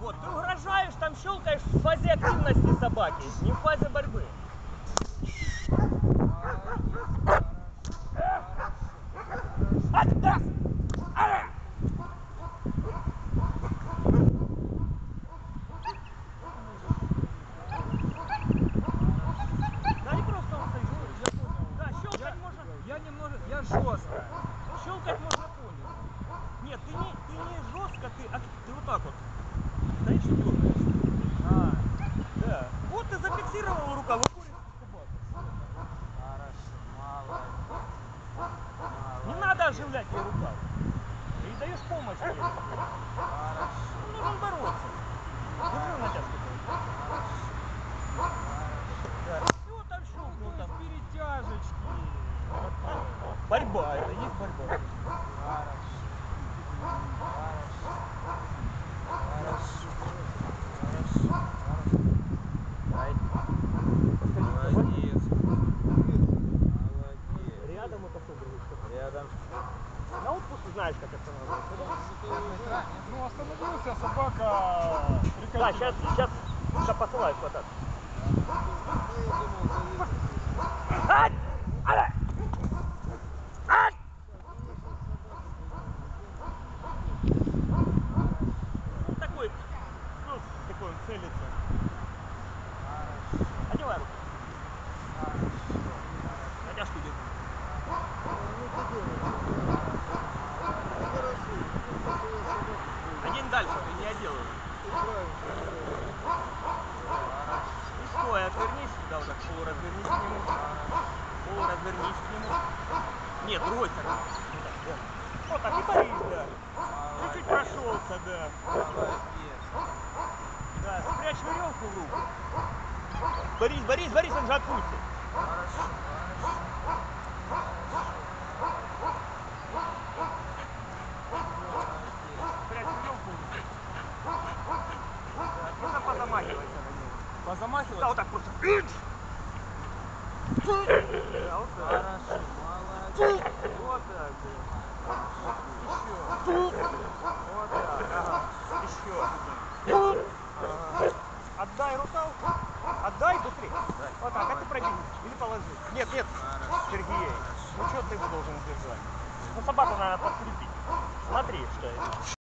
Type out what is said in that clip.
Вот, ты угрожаешь, там щелкаешь в фазе активности собаки, не в фазе борьбы. Понял. Да, щелкать можно. Я немного, я жестко. Щелкать можно понял. Нет, ты не, ты не жестко, ты, ак- ты вот так вот. И дергаешь. А, Да. Вот ты зафиксировал рукав, собаку. хорошо, молодец. Не надо оживлять ей рукав. Ты ей даешь помощь. ей. Хорошо, Ну, нужно бороться. Держи натяжку. хорошо. Да. Все там щелкнул Ну, там. то есть перетяжечки. Борьба, это есть борьба. Молодец. Молодец. Рядом это все другое. Рядом. На отпуск знаешь, как это надо. Ну, остановился, собака Да, прикатила. сейчас, сейчас, сейчас посылаю хватать. И стой, отвернись сюда, вот так полуразвернись к нему. Полуразвернись к нему. Нет, другой стороной. Вот так, и борись, да. Чуть-чуть прошелся, да. Да, спрячь веревку в руку. Борис, Борис, Борис, он же отпустит. Хорошо. Спрячь веревку в руку. Да, просто позамахивайся на него. Позамахиваться? Да, вот так просто. Да, вот так. Хорошо, молодец. Вот так. Еще. Вот так, ага. Еще. Ага. Отдай рукав. Отдай быстрее. Вот так, а ты пробей. Или положи. Нет, нет, Хорошо. Сергей. Ну что ты его должен держать? Ну собаку надо подкрепить. Смотри, что это.